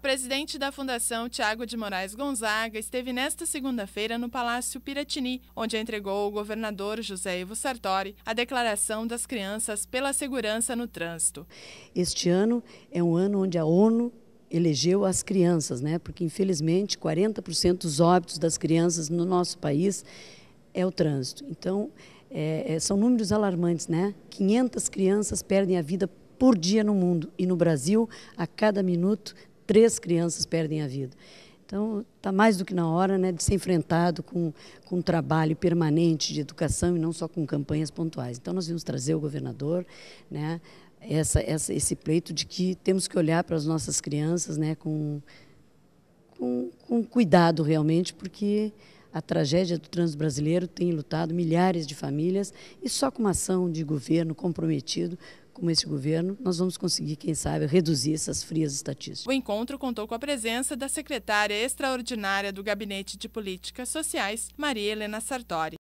presidente da Fundação Tiago de Moraes Gonzaga esteve nesta segunda-feira no Palácio Piratini, onde entregou ao governador José Ivo Sartori a Declaração das Crianças pela Segurança no Trânsito. Este ano é um ano onde a ONU elegeu as crianças, né? Porque infelizmente 40% dos óbitos das crianças no nosso país é o trânsito. Então, é, é são números alarmantes, né? 500 crianças perdem a vida por dia no mundo e no Brasil, a cada minuto, três crianças perdem a vida. Então, está mais do que na hora né, de ser enfrentado com, com um trabalho permanente de educação e não só com campanhas pontuais. Então, nós vimos trazer o governador, né, essa, essa, esse pleito de que temos que olhar para as nossas crianças né, com, com, com cuidado realmente, porque a tragédia do trânsito brasileiro tem lutado milhares de famílias e só com uma ação de governo comprometido como esse governo, nós vamos conseguir, quem sabe, reduzir essas frias estatísticas. O encontro contou com a presença da secretária extraordinária do Gabinete de Políticas Sociais, Maria Helena Sartori.